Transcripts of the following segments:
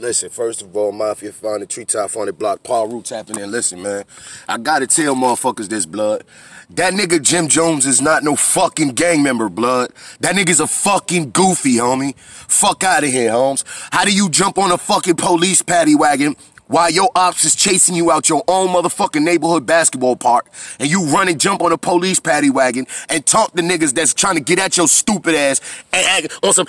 Listen, first of all, Mafia found the treetop on the block, Paul Root tapping in. Listen, man, I gotta tell motherfuckers this, blood. That nigga Jim Jones is not no fucking gang member, blood. That nigga's a fucking goofy, homie. Fuck out of here, Holmes. How do you jump on a fucking police paddy wagon while your ops is chasing you out your own motherfucking neighborhood basketball park and you run and jump on a police paddy wagon and talk to niggas that's trying to get at your stupid ass and act on some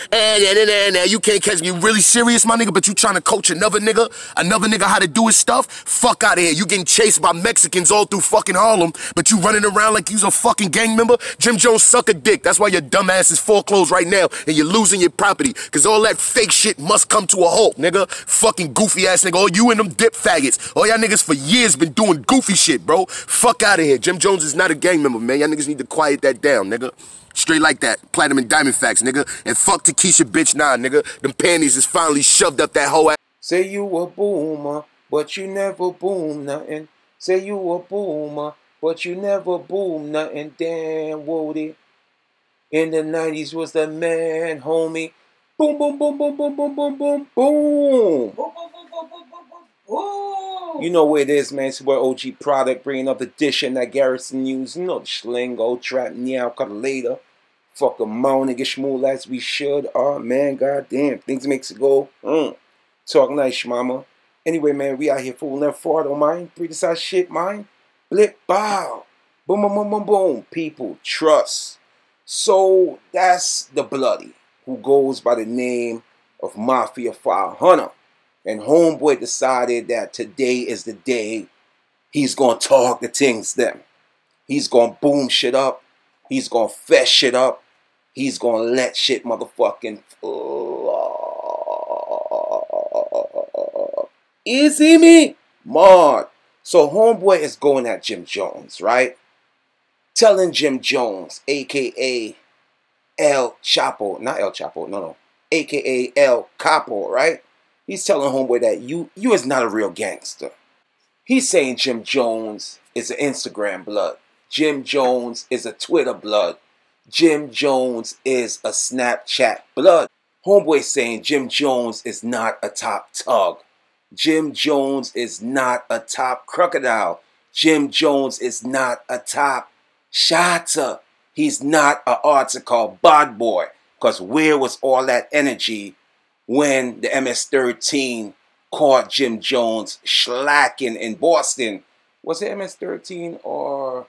you can't catch me. You really serious, my nigga, but you trying to coach another nigga, another nigga how to do his stuff? Fuck out of here. You getting chased by Mexicans all through fucking Harlem, but you running around like you's a fucking gang member? Jim Jones suck a dick. That's why your dumb ass is foreclosed right now and you're losing your property. Cause all that fake shit must come to a halt, nigga. Fucking goofy ass nigga. All you and them dip faggots. All y'all niggas for years been doing goofy shit, bro. Fuck out of here. Jim Jones is not a gang member, man. Y'all niggas need to quiet that down, nigga. Straight like that. Platinum and diamond facts, nigga. And fuck Tekashi bitch nah, nigga. Them panties is finally shoved up that whole ass. Say you a boomer, but you never boom nothing. Say you a boomer, but you never boom nothing. Damn, Woody. In the 90s was the man, homie. Boom, boom, boom, boom, boom, boom, boom, boom, boom. You know what it is, man. It's where OG product bringing up the dish and that Garrison news. You know the schlingo, trap, meow, cut later. Fuck a moan and get schmool as we should. Oh man, goddamn. Things makes it go. Mm. Talk nice, mama. Anyway, man, we out here fooling that far, don't mind. Pretty size shit, mine. Blip, bow. Boom, boom, boom, boom, boom. People, trust. So that's the bloody who goes by the name of Mafia 500. And Homeboy decided that today is the day he's gonna talk the things them. He's gonna boom shit up. He's gonna fess shit up. He's gonna let shit motherfucking Easy me, Mark. So Homeboy is going at Jim Jones, right? Telling Jim Jones, aka El Chapo, not El Chapo, no, no, aka El Capo, right? He's telling Homeboy that you you is not a real gangster. He's saying Jim Jones is an Instagram blood. Jim Jones is a Twitter blood. Jim Jones is a Snapchat blood. Homeboy saying Jim Jones is not a top tug. Jim Jones is not a top crocodile. Jim Jones is not a top shotter. He's not an article bad boy. Because where was all that energy when the MS-13 caught Jim Jones slacking in Boston. Was it MS-13 or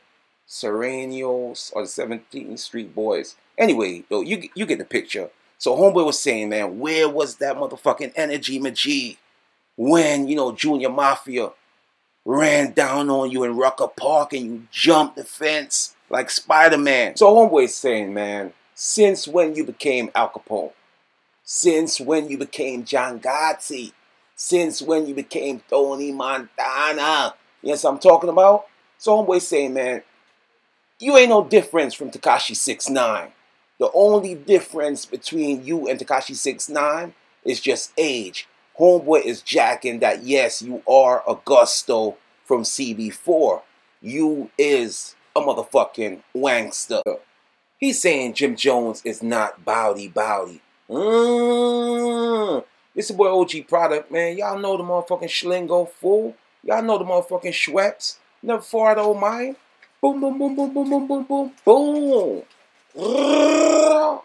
Sureños or the 17th Street Boys? Anyway, though, you, you get the picture. So Homeboy was saying, man, where was that motherfucking energy, Majee? When, you know, Junior Mafia ran down on you in Rucker Park and you jumped the fence like Spider-Man. So Homeboy's saying, man, since when you became Al Capone? Since when you became John Gotti? Since when you became Tony Montana? Yes, I'm talking about. So homeboy saying, man, you ain't no difference from Tekashi 69. The only difference between you and Tekashi 69 is just age. Homeboy is jacking that yes, you are Augusto from CB4. You is a motherfucking wangster. He's saying Jim Jones is not bowdy bowdy. Mm. This is boy OG product, man. Y'all know the motherfucking Schlingo fool. Y'all know the motherfucking Schweppes. Never far old mine. Boom, boom, boom, boom, boom, boom, boom, boom, boom.